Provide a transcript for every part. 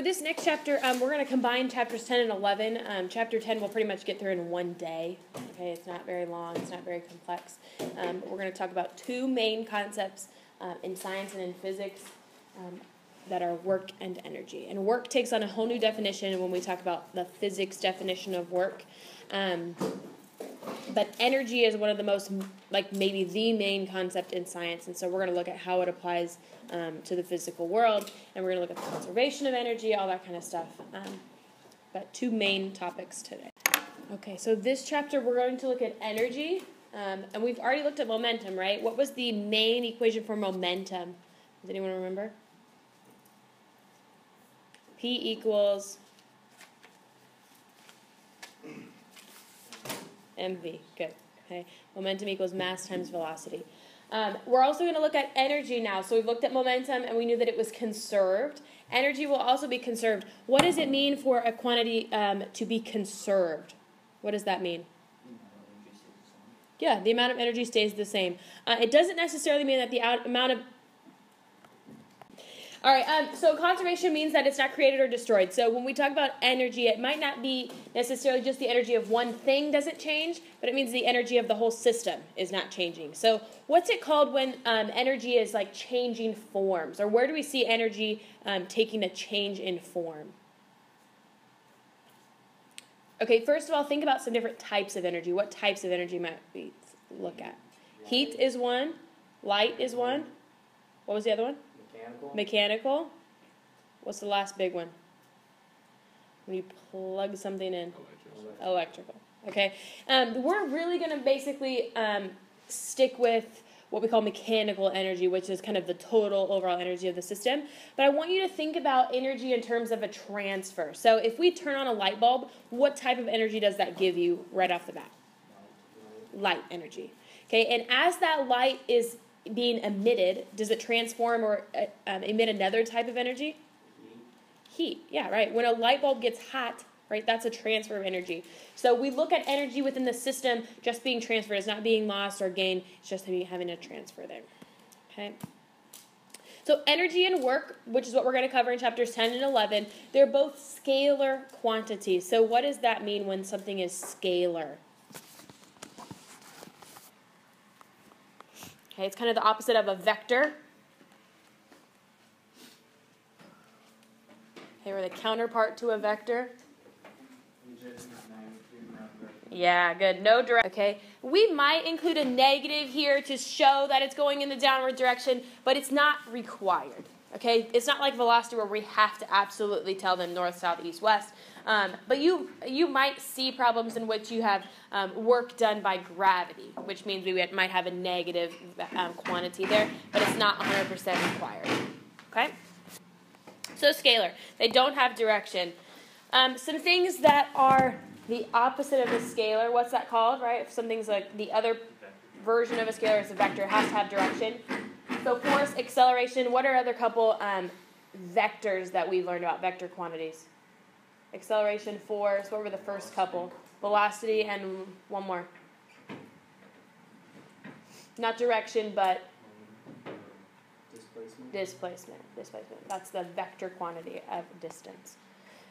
For this next chapter, um, we're going to combine chapters 10 and 11. Um, chapter 10 we'll pretty much get through in one day. Okay, it's not very long, it's not very complex. Um, we're going to talk about two main concepts uh, in science and in physics um, that are work and energy. And work takes on a whole new definition when we talk about the physics definition of work. But energy is one of the most, like maybe the main concept in science, and so we're going to look at how it applies um, to the physical world, and we're going to look at the conservation of energy, all that kind of stuff. Um, but two main topics today. Okay, so this chapter we're going to look at energy, um, and we've already looked at momentum, right? What was the main equation for momentum? Does anyone remember? P equals mv. Good. Okay. Momentum equals mass times velocity. Um, we're also going to look at energy now. So we've looked at momentum and we knew that it was conserved. Energy will also be conserved. What does it mean for a quantity um, to be conserved? What does that mean? Yeah, the amount of energy stays the same. Uh, it doesn't necessarily mean that the amount of all right, um, so conservation means that it's not created or destroyed. So when we talk about energy, it might not be necessarily just the energy of one thing doesn't change, but it means the energy of the whole system is not changing. So what's it called when um, energy is like changing forms? Or where do we see energy um, taking a change in form? Okay, first of all, think about some different types of energy. What types of energy might we look at? Heat is one, light is one. What was the other one? Mechanical. Mechanical. What's the last big one? When you plug something in. Electrical. Okay. Um, we're really going to basically um, stick with what we call mechanical energy, which is kind of the total overall energy of the system. But I want you to think about energy in terms of a transfer. So if we turn on a light bulb, what type of energy does that give you right off the bat? Light energy. Okay, and as that light is being emitted, does it transform or uh, um, emit another type of energy? Heat. Yeah, right. When a light bulb gets hot, right, that's a transfer of energy. So we look at energy within the system just being transferred. It's not being lost or gained. It's just having a transfer there. Okay. So energy and work, which is what we're going to cover in chapters 10 and 11, they're both scalar quantities. So what does that mean when something is scalar? Okay, it's kind of the opposite of a vector. Okay, we're the counterpart to a vector. Yeah, good. No direct. Okay. We might include a negative here to show that it's going in the downward direction, but it's not required. Okay. It's not like velocity where we have to absolutely tell them north, south, east, west. Um, but you you might see problems in which you have um, work done by gravity, which means we might have a negative um, quantity there, but it's not 100% required. Okay. So scalar, they don't have direction. Um, some things that are the opposite of a scalar, what's that called, right? If something's like the other version of a scalar is a vector, it has to have direction. So force, acceleration, what are other couple um, vectors that we've learned about, vector quantities? Acceleration, force, what were the first couple? Velocity and one more. Not direction, but Displacement. displacement. Displacement. That's the vector quantity of distance.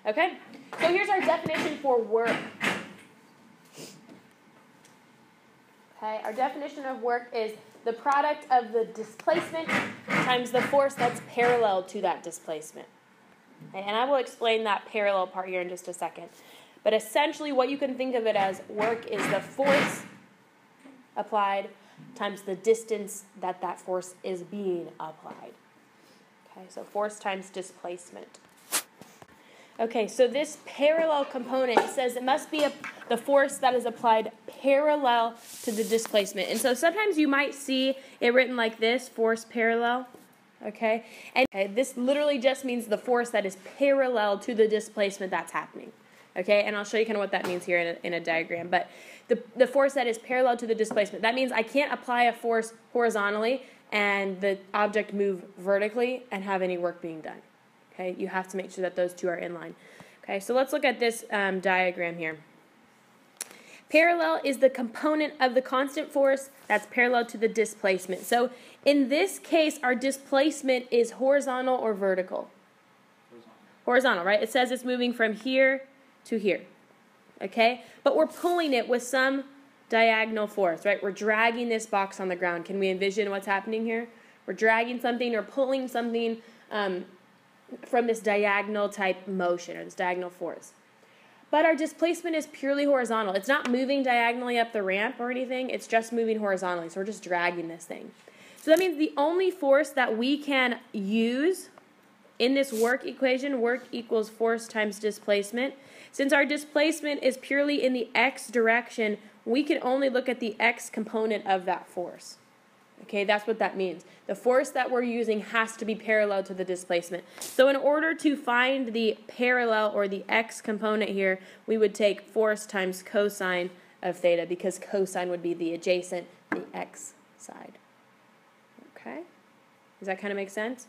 Okay? So here's our definition for work. Okay, our definition of work is the product of the displacement times the force that's parallel to that displacement. And I will explain that parallel part here in just a second. But essentially, what you can think of it as work is the force applied times the distance that that force is being applied. Okay, so force times displacement. Okay, so this parallel component says it must be a, the force that is applied parallel to the displacement. And so sometimes you might see it written like this, force parallel. Okay, and okay, this literally just means the force that is parallel to the displacement that's happening. Okay, and I'll show you kind of what that means here in a, in a diagram. But the, the force that is parallel to the displacement, that means I can't apply a force horizontally and the object move vertically and have any work being done. Okay, you have to make sure that those two are in line. Okay, so let's look at this um, diagram here. Parallel is the component of the constant force that's parallel to the displacement. So in this case, our displacement is horizontal or vertical? Horizontal, right? It says it's moving from here to here. Okay? But we're pulling it with some diagonal force, right? We're dragging this box on the ground. Can we envision what's happening here? We're dragging something or pulling something um, from this diagonal type motion or this diagonal force. But our displacement is purely horizontal. It's not moving diagonally up the ramp or anything, it's just moving horizontally. So we're just dragging this thing. So that means the only force that we can use in this work equation, work equals force times displacement. Since our displacement is purely in the x direction, we can only look at the x component of that force. Okay, that's what that means. The force that we're using has to be parallel to the displacement. So in order to find the parallel or the x component here, we would take force times cosine of theta because cosine would be the adjacent, the x side. Okay? Does that kind of make sense?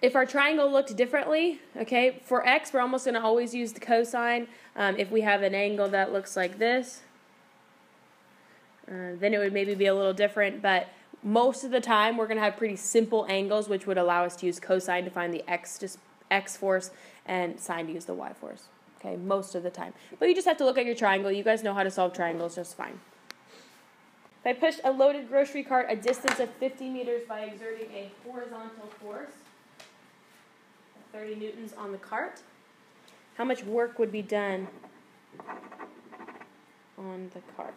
if our triangle looked differently, okay, for x, we're almost going to always use the cosine. Um, if we have an angle that looks like this, uh, then it would maybe be a little different, but most of the time we're going to have pretty simple angles, which would allow us to use cosine to find the x, x force and sine to use the y force. Okay, most of the time. But you just have to look at your triangle. You guys know how to solve triangles just fine. If I push a loaded grocery cart a distance of 50 meters by exerting a horizontal force, 30 newtons on the cart, how much work would be done on the cart?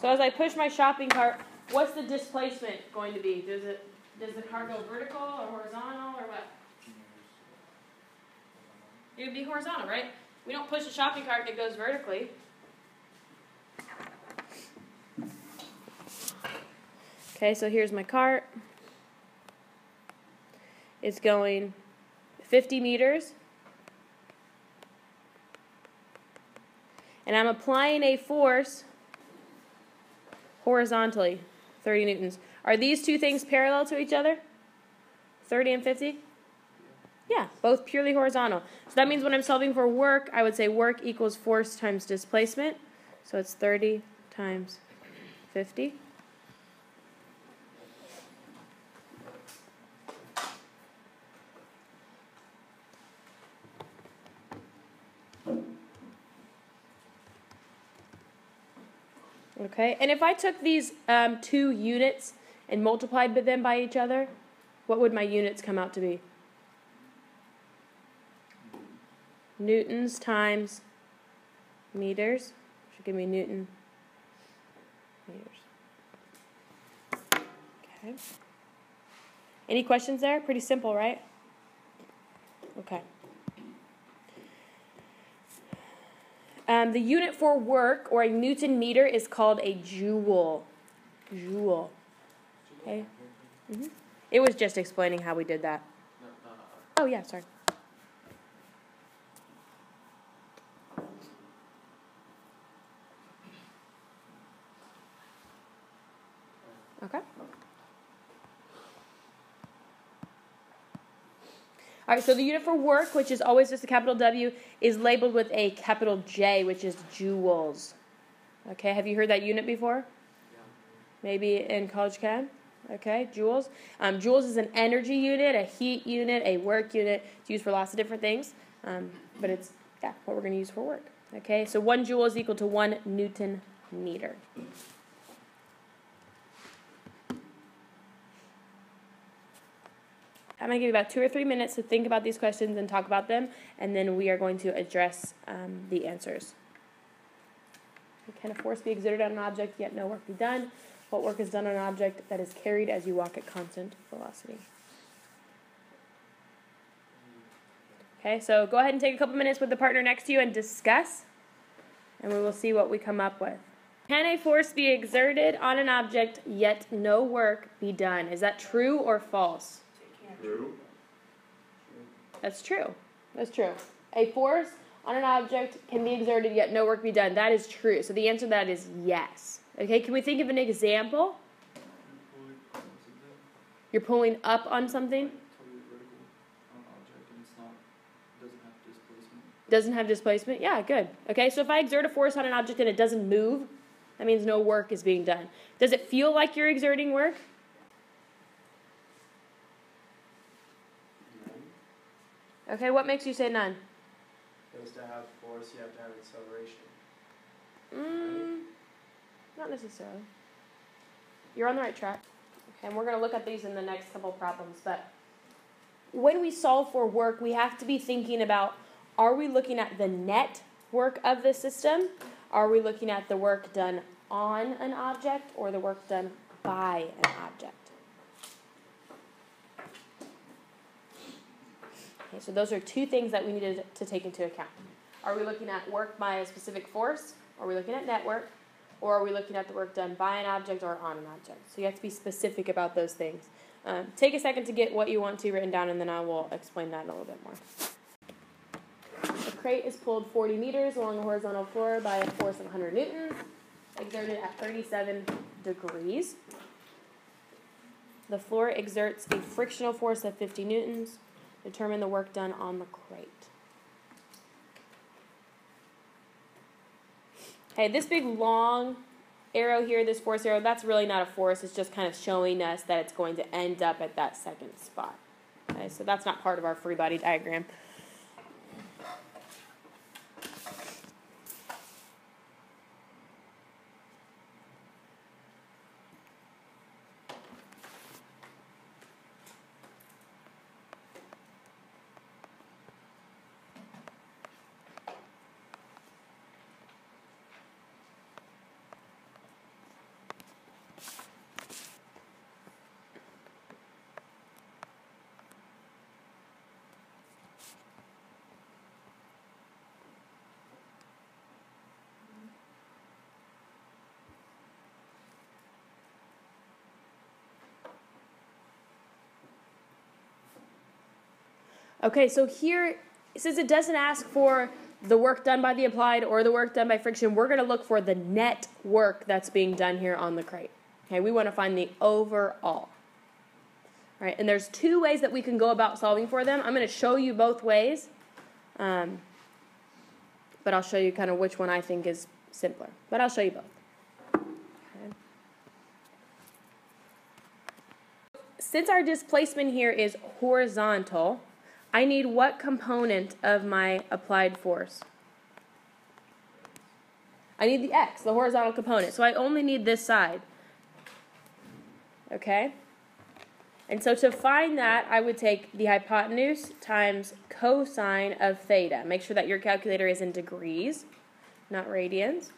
So as I push my shopping cart, what's the displacement going to be? Does it does the cart go vertical or horizontal or what? It would be horizontal, right? We don't push a shopping cart it goes vertically. Okay, so here's my cart. It's going 50 meters. And I'm applying a force horizontally, 30 newtons. Are these two things parallel to each other? 30 and 50? Yeah, both purely horizontal. So that means when I'm solving for work, I would say work equals force times displacement. So it's 30 times 50. Okay, and if I took these um, two units and multiplied them by each other, what would my units come out to be? Newtons times meters should give me Newton meters. Okay. Any questions there? Pretty simple, right? Okay. Um, the unit for work or a Newton meter is called a joule. Joule. Okay. Mm-hmm. It was just explaining how we did that. Oh yeah, sorry. Okay. All right, so the unit for work, which is always just a capital W, is labeled with a capital J, which is joules. Okay, have you heard that unit before? Yeah. Maybe in college chem? Okay, joules. Um, joules is an energy unit, a heat unit, a work unit. It's used for lots of different things, um, but it's yeah what we're going to use for work. Okay, so one joule is equal to one newton meter. I'm going to give you about two or three minutes to think about these questions and talk about them, and then we are going to address um, the answers. Can a force be exerted on an object, yet no work be done? What work is done on an object that is carried as you walk at constant velocity? Okay, so go ahead and take a couple minutes with the partner next to you and discuss, and we will see what we come up with. Can a force be exerted on an object, yet no work be done? Is that true or false? True. That's true. That's true. A force on an object can be exerted yet no work be done. That is true. So the answer to that is yes. Okay, can we think of an example? You're pulling up on something? Doesn't have displacement? Yeah, good. Okay, so if I exert a force on an object and it doesn't move, that means no work is being done. Does it feel like you're exerting work? Okay, what makes you say none? Because to have force, you have to have acceleration. Mm, not necessarily. You're on the right track. Okay, and we're going to look at these in the next couple problems. But when we solve for work, we have to be thinking about are we looking at the net work of the system? Are we looking at the work done on an object or the work done by an object? Okay, so those are two things that we needed to take into account. Are we looking at work by a specific force? Are we looking at network? Or are we looking at the work done by an object or on an object? So you have to be specific about those things. Um, take a second to get what you want to written down, and then I will explain that a little bit more. A crate is pulled 40 meters along a horizontal floor by a force of 100 newtons, exerted at 37 degrees. The floor exerts a frictional force of 50 newtons. Determine the work done on the crate. Okay, this big long arrow here, this force arrow, that's really not a force. It's just kind of showing us that it's going to end up at that second spot. Okay, so that's not part of our free body diagram. Okay, so here, since it doesn't ask for the work done by the applied or the work done by friction, we're going to look for the net work that's being done here on the crate. Okay, we want to find the overall. All right, and there's two ways that we can go about solving for them. I'm going to show you both ways, um, but I'll show you kind of which one I think is simpler. But I'll show you both. Okay. Since our displacement here is horizontal, I need what component of my applied force? I need the x, the horizontal component. So I only need this side. Okay? And so to find that, I would take the hypotenuse times cosine of theta. Make sure that your calculator is in degrees, not radians.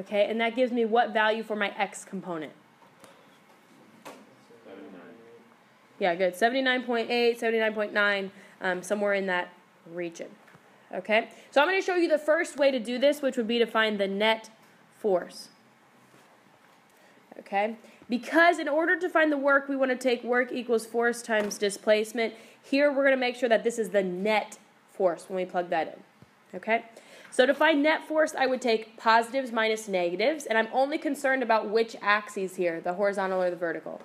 Okay, and that gives me what value for my x component? 79. Yeah, good. 79.8, 79.9, um, somewhere in that region. Okay, so I'm going to show you the first way to do this, which would be to find the net force. Okay, because in order to find the work, we want to take work equals force times displacement. Here, we're going to make sure that this is the net force when we plug that in. Okay, so to find net force, I would take positives minus negatives, and I'm only concerned about which axes here, the horizontal or the vertical.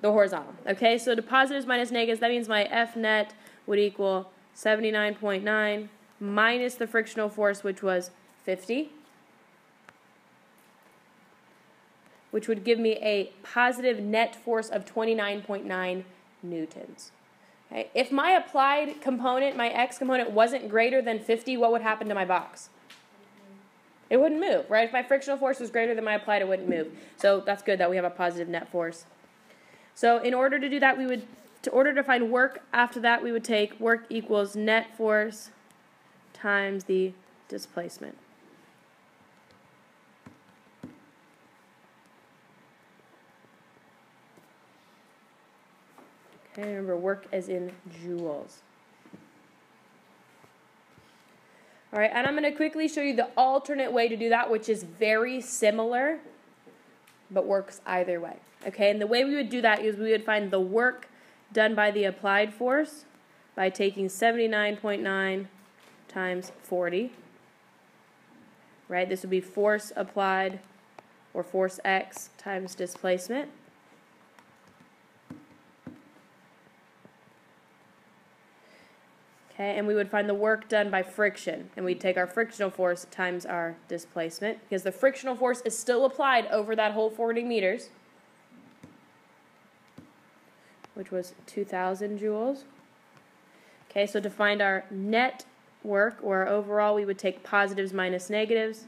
The horizontal. Okay, so to positives minus negatives, that means my F net would equal 79.9 minus the frictional force, which was 50, which would give me a positive net force of 29.9 newtons. If my applied component, my x component, wasn't greater than 50, what would happen to my box? It wouldn't move, right? If my frictional force was greater than my applied, it wouldn't move. So that's good that we have a positive net force. So in order to do that, we would, to order to find work after that, we would take work equals net force times the displacement. Okay, remember work as in joules. All right, and I'm going to quickly show you the alternate way to do that, which is very similar, but works either way. Okay, and the way we would do that is we would find the work done by the applied force by taking 79.9 times 40. Right, this would be force applied or force X times displacement. Okay, and we would find the work done by friction, and we'd take our frictional force times our displacement, because the frictional force is still applied over that whole 40 meters, which was 2,000 joules. Okay, so to find our net work, or our overall, we would take positives minus negatives.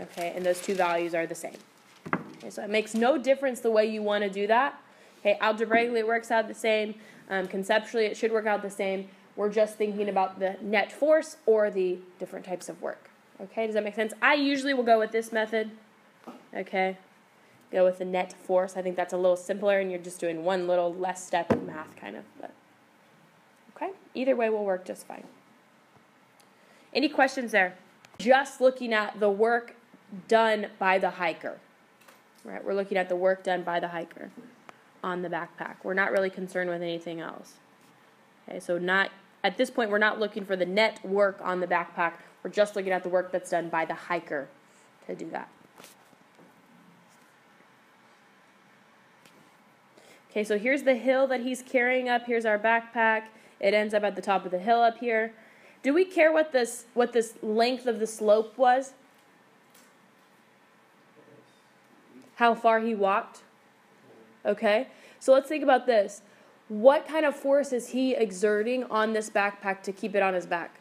Okay, and those two values are the same. Okay, so it makes no difference the way you want to do that. Okay, algebraically it works out the same. Um, conceptually it should work out the same. We're just thinking about the net force or the different types of work. Okay, does that make sense? I usually will go with this method. Okay, go with the net force. I think that's a little simpler and you're just doing one little less step of math kind of. But okay, either way will work just fine. Any questions there? Just looking at the work done by the hiker. Right, we're looking at the work done by the hiker on the backpack. We're not really concerned with anything else. Okay, so not at this point we're not looking for the net work on the backpack. We're just looking at the work that's done by the hiker to do that. Okay, so here's the hill that he's carrying up. Here's our backpack. It ends up at the top of the hill up here. Do we care what this what this length of the slope was? How far he walked? Okay? So let's think about this. What kind of force is he exerting on this backpack to keep it on his back?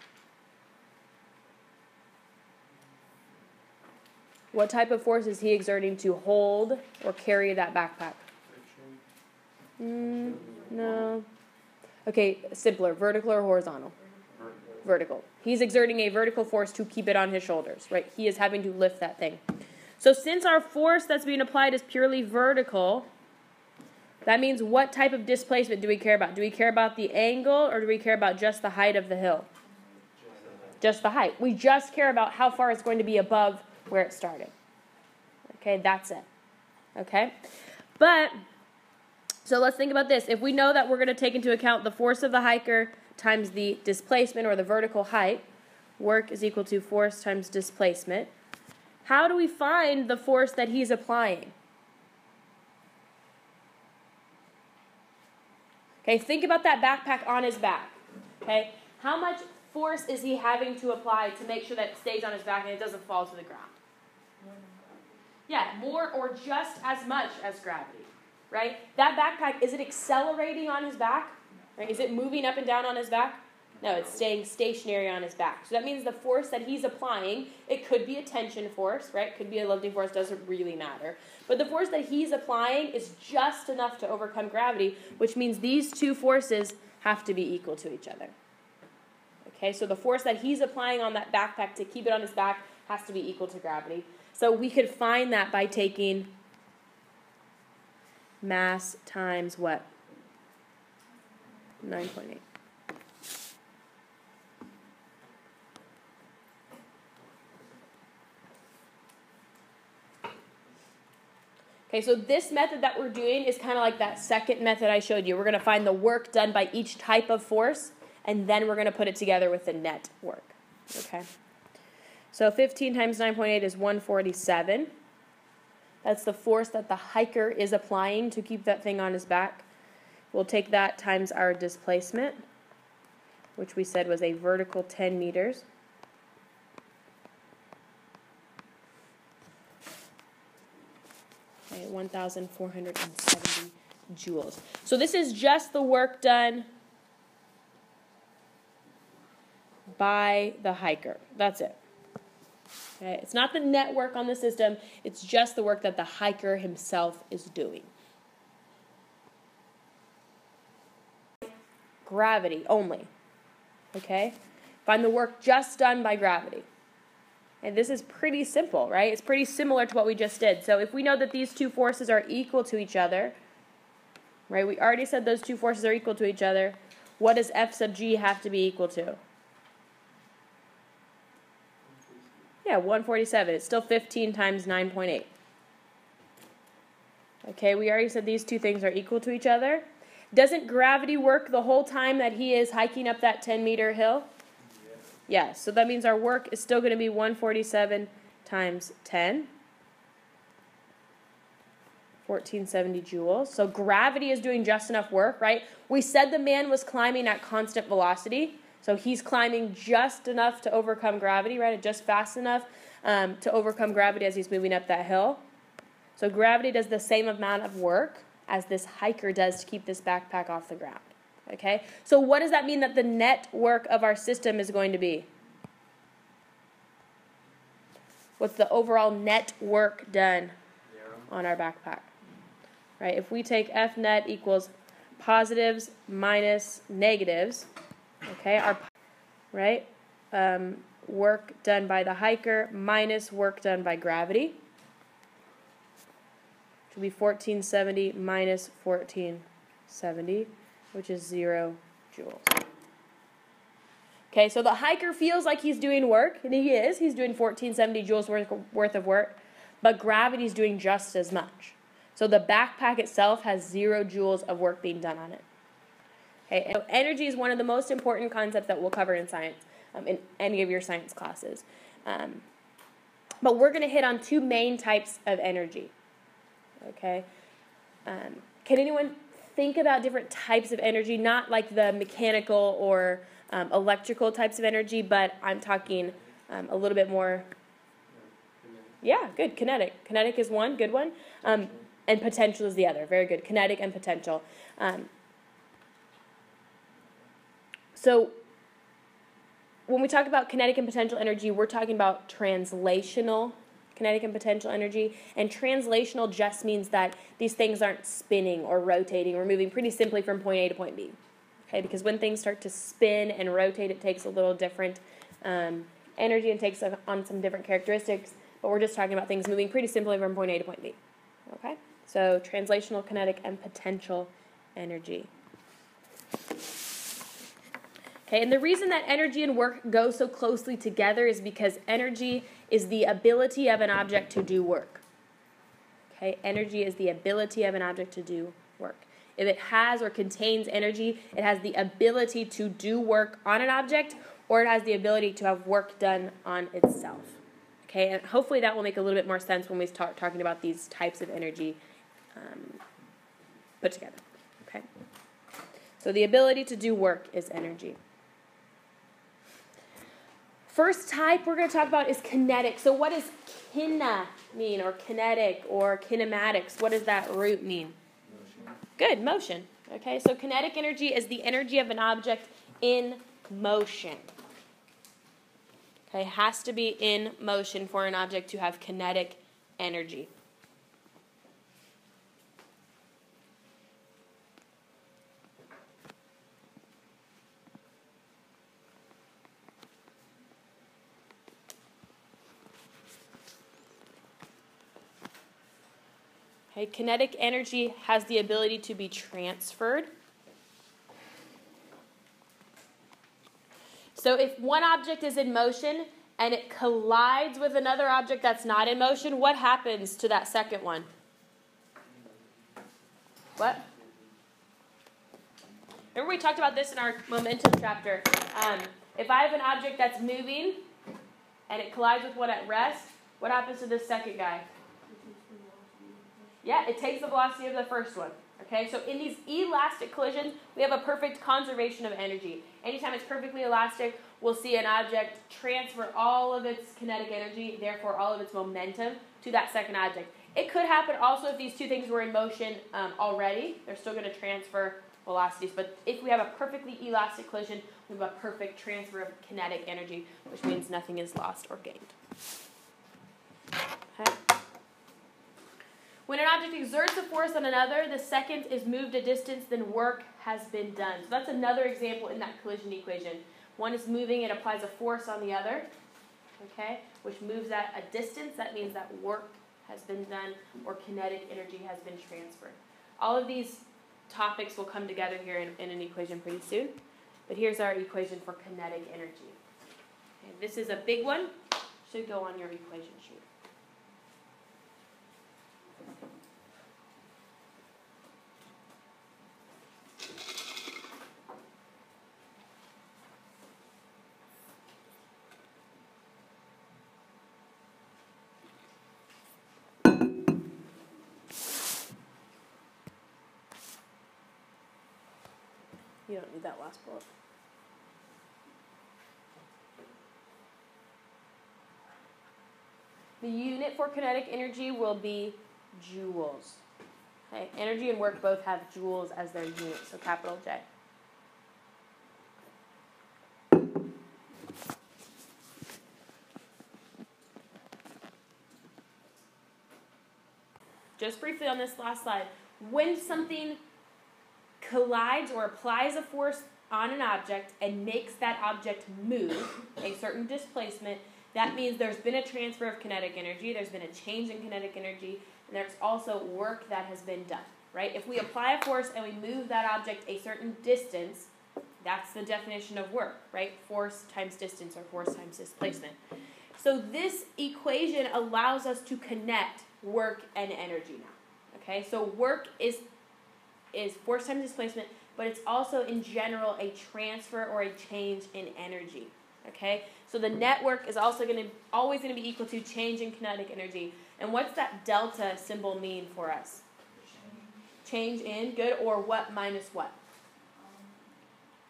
What type of force is he exerting to hold or carry that backpack? Mm, no. Okay, simpler. Vertical or horizontal? Vertical. He's exerting a vertical force to keep it on his shoulders, right? He is having to lift that thing. So since our force that's being applied is purely vertical, that means what type of displacement do we care about? Do we care about the angle or do we care about just the height of the hill? Just the height. We just care about how far it's going to be above where it started. Okay, that's it. Okay? But, so let's think about this. If we know that we're going to take into account the force of the hiker times the displacement or the vertical height, work is equal to force times displacement. How do we find the force that he's applying? Okay, think about that backpack on his back. Okay, how much force is he having to apply to make sure that it stays on his back and it doesn't fall to the ground? Yeah, more or just as much as gravity, right? That backpack, is it accelerating on his back? Right? Is it moving up and down on his back? No, it's staying stationary on his back. So that means the force that he's applying, it could be a tension force, right? Could be a lifting force, doesn't really matter. But the force that he's applying is just enough to overcome gravity, which means these two forces have to be equal to each other. Okay, so the force that he's applying on that backpack to keep it on his back has to be equal to gravity. So we could find that by taking mass times what? 9.8. Okay, so this method that we're doing is kind of like that second method I showed you. We're going to find the work done by each type of force, and then we're going to put it together with the net work. Okay? So 15 times 9.8 is 147. That's the force that the hiker is applying to keep that thing on his back. We'll take that times our displacement, which we said was a vertical 10 meters. 1,470 joules. So this is just the work done by the hiker. That's it. Okay, it's not the network on the system, it's just the work that the hiker himself is doing. Gravity only. Okay? Find the work just done by gravity. And this is pretty simple, right? It's pretty similar to what we just did. So if we know that these two forces are equal to each other, right? We already said those two forces are equal to each other. What does F sub G have to be equal to? Yeah, 147. It's still 15 times 9.8. Okay, we already said these two things are equal to each other. Doesn't gravity work the whole time that he is hiking up that 10 meter hill? Yeah, so that means our work is still going to be 147 times 10. 1470 joules. So gravity is doing just enough work, right? We said the man was climbing at constant velocity. So he's climbing just enough to overcome gravity, right? Just fast enough um, to overcome gravity as he's moving up that hill. So gravity does the same amount of work as this hiker does to keep this backpack off the ground. Okay? So what does that mean that the net work of our system is going to be? What's the overall net work done on our backpack? Right? If we take F net equals positives minus negatives, okay, our right? Um, work done by the hiker minus work done by gravity. Which will be 1470 minus 1470, which is 0 joules. Okay, so the hiker feels like he's doing work, and he is. He's doing 1470 joules worth, worth of work, but gravity's doing just as much. So the backpack itself has 0 joules of work being done on it. Okay, and energy is one of the most important concepts that we'll cover in science, um, in any of your science classes. Um, but we're going to hit on two main types of energy. Okay, um, can anyone think about different types of energy, not like the mechanical or um, electrical types of energy, but I'm talking um, a little bit more. Yeah, good. Kinetic. Kinetic is one, good one. Um, and potential is the other. Very good. Kinetic and potential. Um, so, when we talk about kinetic and potential energy, we're talking about translational kinetic and potential energy. And translational just means that these things aren't spinning or rotating. We're moving pretty simply from point A to point B. Okay, because when things start to spin and rotate, it takes a little different um, energy and takes on some different characteristics. But we're just talking about things moving pretty simply from point A to point B. Okay, so translational, kinetic, and potential energy. Okay, and the reason that energy and work go so closely together is because energy is the ability of an object to do work. Okay, energy is the ability of an object to do work. If it has or contains energy, it has the ability to do work on an object or it has the ability to have work done on itself. Okay, and hopefully that will make a little bit more sense when we start talking about these types of energy um, put together. Okay, so the ability to do work is energy. First type we're going to talk about is kinetic. So, what does kina mean, or kinetic, or kinematics? What does that root mean? Motion. Good, motion. Okay, so kinetic energy is the energy of an object in motion. Okay, has to be in motion for an object to have kinetic energy. Okay, kinetic energy has the ability to be transferred. So if one object is in motion and it collides with another object that's not in motion, what happens to that second one? What? Remember we talked about this in our momentum chapter. Um, if I have an object that's moving and it collides with one at rest, what happens to this second guy? Yeah, it takes the velocity of the first one. Okay, so in these elastic collisions, we have a perfect conservation of energy. Anytime it's perfectly elastic, we'll see an object transfer all of its kinetic energy, therefore all of its momentum, to that second object. It could happen also if these two things were in motion um, already. They're still going to transfer velocities. But if we have a perfectly elastic collision, we have a perfect transfer of kinetic energy, which means nothing is lost or gained. Okay. When an object exerts a force on another, the second is moved a distance, then work has been done. So that's another example in that collision equation. One is moving, it applies a force on the other, okay, which moves at a distance. That means that work has been done or kinetic energy has been transferred. All of these topics will come together here in, in an equation pretty soon. But here's our equation for kinetic energy. Okay, this is a big one, should go on your equation sheet. You don't need that last bullet. The unit for kinetic energy will be joules. Okay, energy and work both have joules as their unit, so capital J. Just briefly on this last slide, when something collides or applies a force on an object and makes that object move a certain displacement, that means there's been a transfer of kinetic energy, there's been a change in kinetic energy, and there's also work that has been done, right? If we apply a force and we move that object a certain distance, that's the definition of work, right? Force times distance or force times displacement. So this equation allows us to connect work and energy now. Okay? So work is is force times displacement, but it's also in general a transfer or a change in energy. Okay? So the network is also going to always going to be equal to change in kinetic energy. And what's that delta symbol mean for us? Change in good or what minus what?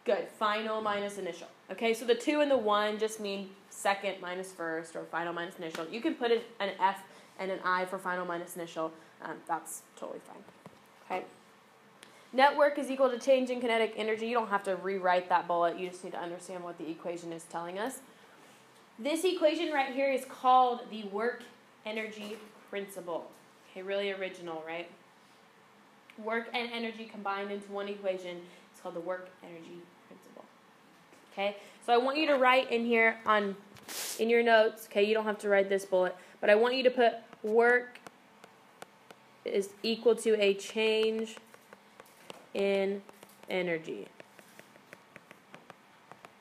Good. Final minus initial. Okay, so the 2 and the 1 just mean second minus first or final minus initial. You can put an F and an I for final minus initial. Um, that's totally fine. Okay. Network is equal to change in kinetic energy. You don't have to rewrite that bullet. You just need to understand what the equation is telling us. This equation right here is called the work energy principle. Okay, really original, right? Work and energy combined into one equation. It's called the work energy principle. Okay, so I want you to write in here on in your notes. Okay, you don't have to write this bullet, but I want you to put work is equal to a change in energy.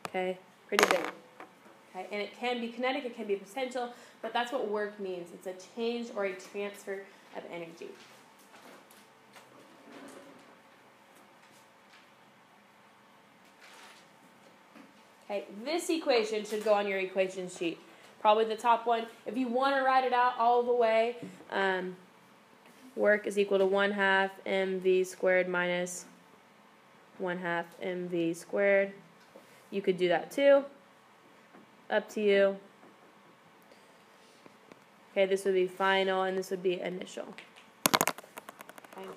Okay, pretty big. Okay, and it can be kinetic, it can be potential, but that's what work means. It's a change or a transfer of energy. Okay, this equation should go on your equation sheet. Probably the top one. If you want to write it out all the way, um, work is equal to 1 half mv squared minus 1 half mv squared. You could do that too. Up to you. Okay, this would be final and this would be initial. Okay.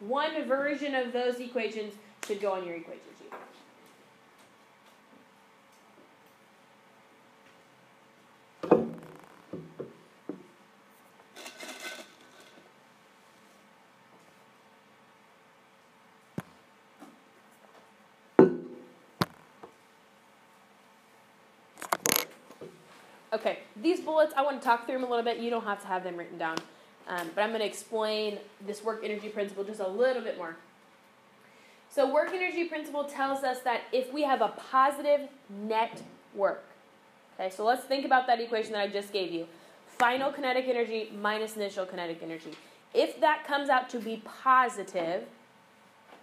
One version of those equations should go on your equation sheet. Okay, these bullets, I want to talk through them a little bit. You don't have to have them written down. Um, but I'm going to explain this work energy principle just a little bit more. So, work energy principle tells us that if we have a positive net work, okay, so let's think about that equation that I just gave you final kinetic energy minus initial kinetic energy. If that comes out to be positive,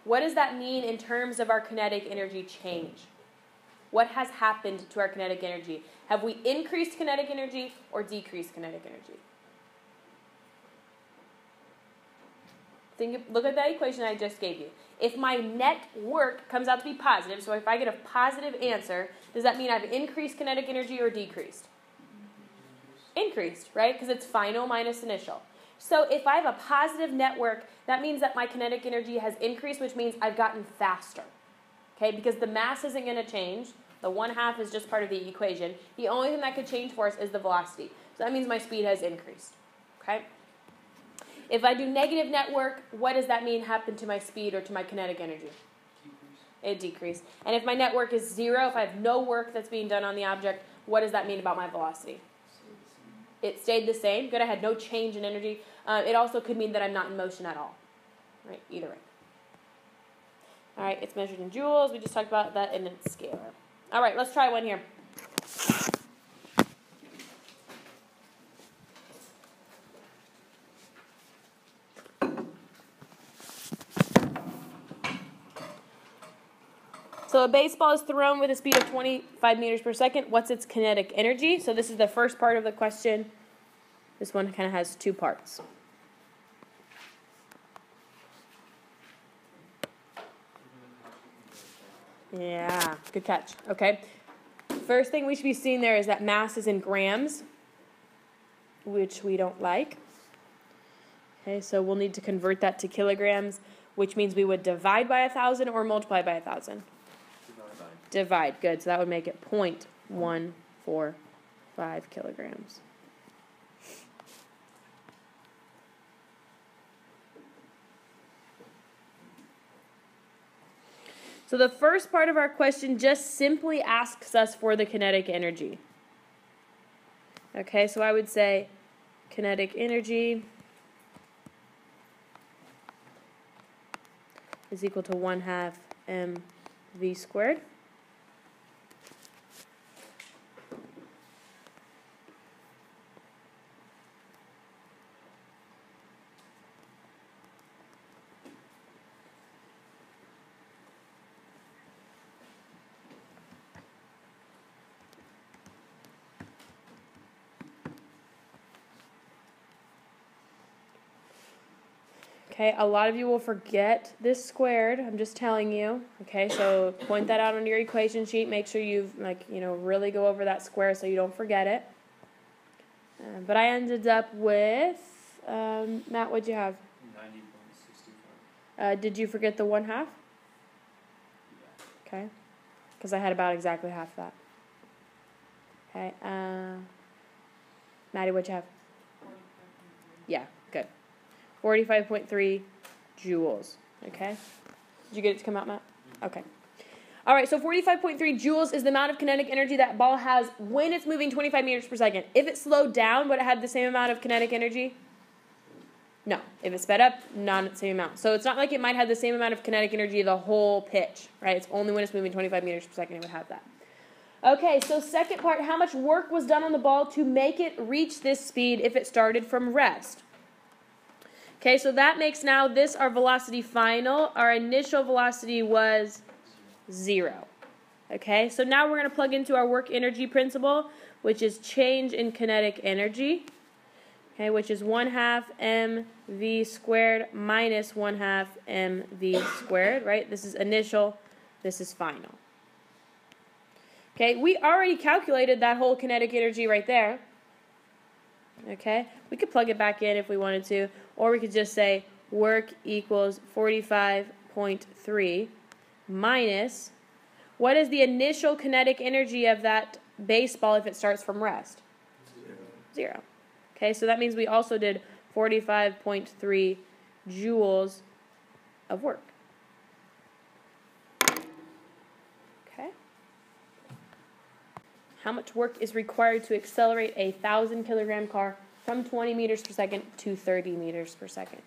what does that mean in terms of our kinetic energy change? What has happened to our kinetic energy? Have we increased kinetic energy or decreased kinetic energy? Think, look at that equation I just gave you. If my net work comes out to be positive, so if I get a positive answer, does that mean I've increased kinetic energy or decreased? Increased, right? Because it's final minus initial. So if I have a positive network, that means that my kinetic energy has increased, which means I've gotten faster. Okay, because the mass isn't going to change. The one half is just part of the equation. The only thing that could change for us is the velocity. So that means my speed has increased. Okay? If I do negative network, what does that mean happen to my speed or to my kinetic energy? It decreased. And if my network is zero, if I have no work that's being done on the object, what does that mean about my velocity? It stayed the same. Good, I had no change in energy. Uh, it also could mean that I'm not in motion at all. Right? Either way. All right, it's measured in joules. We just talked about that, and it's scalar. All right, let's try one here. So a baseball is thrown with a speed of 25 meters per second. What's its kinetic energy? So this is the first part of the question. This one kind of has two parts. Yeah, good catch. Okay. First thing we should be seeing there is that mass is in grams, which we don't like. Okay, so we'll need to convert that to kilograms, which means we would divide by a thousand or multiply by a thousand. Divide, good. So that would make it point one four five kilograms. So the first part of our question just simply asks us for the kinetic energy. Okay, so I would say kinetic energy is equal to 1 half mv squared. Okay, a lot of you will forget this squared. I'm just telling you. Okay, so point that out on your equation sheet. Make sure you've like you know really go over that square so you don't forget it. Uh, but I ended up with um, Matt. What'd you have? Ninety point sixty-five. Uh, did you forget the one half? Okay, because I had about exactly half that. Okay, uh, Maddie, what'd you have? Yeah, good. 45.3 joules. Okay? Did you get it to come out, Matt? Okay. All right, so 45.3 joules is the amount of kinetic energy that ball has when it's moving 25 meters per second. If it slowed down, would it have the same amount of kinetic energy? No. If it sped up, not the same amount. So it's not like it might have the same amount of kinetic energy the whole pitch, right? It's only when it's moving 25 meters per second it would have that. Okay, so second part, how much work was done on the ball to make it reach this speed if it started from rest? Okay, so that makes now this our velocity final. Our initial velocity was zero. Okay, so now we're going to plug into our work energy principle, which is change in kinetic energy. Okay, which is 1 half mv squared minus 1 half mv squared, right? This is initial, this is final. Okay, we already calculated that whole kinetic energy right there. Okay, we could plug it back in if we wanted to, or we could just say work equals 45.3 minus what is the initial kinetic energy of that baseball if it starts from rest? Zero. Zero. Okay, so that means we also did 45.3 joules of work. Okay. How much work is required to accelerate a 1,000 kilogram car from 20 meters per second to 30 meters per second?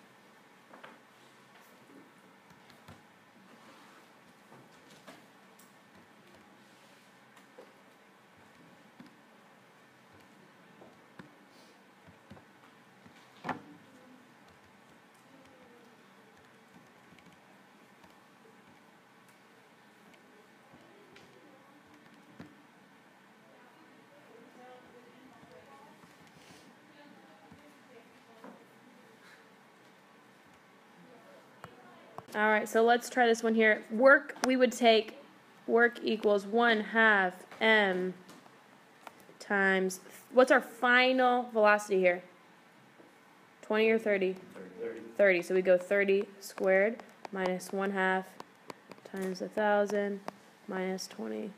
All right, so let's try this one here. Work, we would take work equals 1 half m times, what's our final velocity here? 20 or 30? Thirty. 30. So we go 30 squared minus 1 half times 1,000 minus 20 squared.